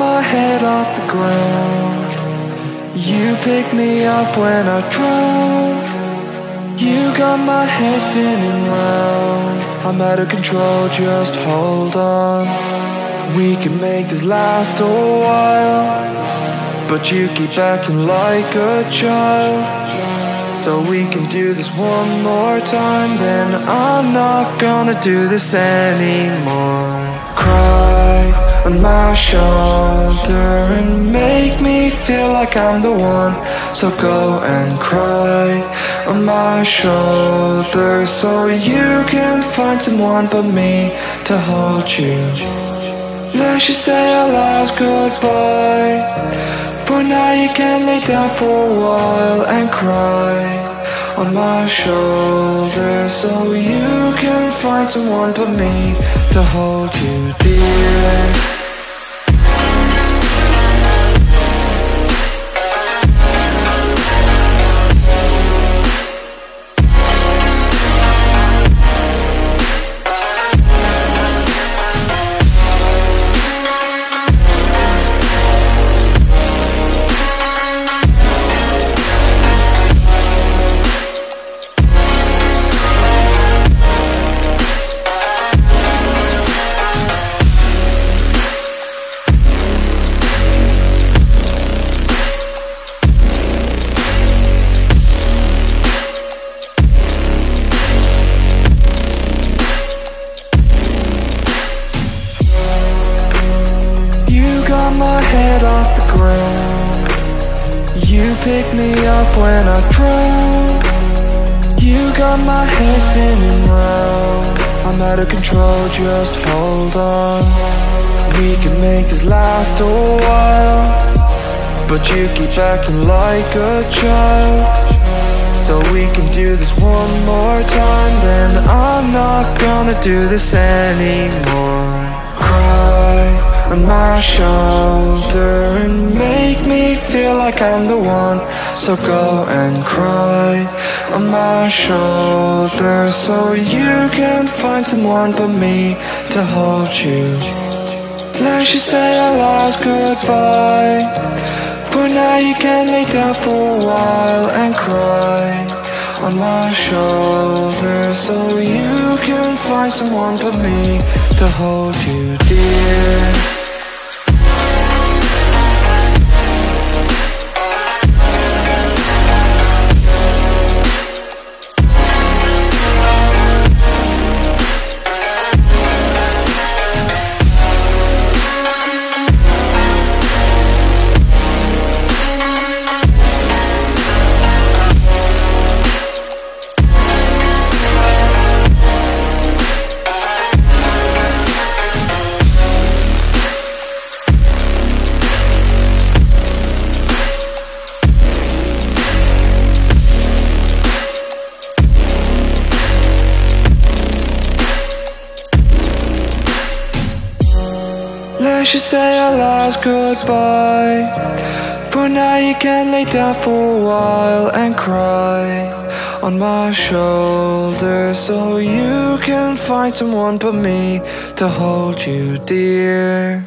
my head off the ground. You pick me up when I drown. You got my head spinning round. I'm out of control, just hold on. We can make this last a while. But you keep acting like a child. So we can do this one more time, then I'm not gonna do this anymore. My shoulder and make me feel like I'm the one. So go and cry on my shoulder so you can find someone but me to hold you. Let's just say our last goodbye. For now you can lay down for a while and cry on my shoulder so you can find someone but me to hold you dear. My head off the ground. You pick me up when I drown. You got my head spinning round. I'm out of control, just hold on. We can make this last a while But you keep acting like a child. So we can do this one more time Then I'm not gonna do this anymore on my shoulder and make me feel like I'm the one. So go and cry on my shoulder so you can find someone but me to hold you. Let's just say our last goodbye. For now you can lay down for a while and cry on my shoulder so you can find someone but me to hold you dear Just say our last goodbye. For now you can lay down for a while and cry On my shoulder So you can find someone but me To hold you dear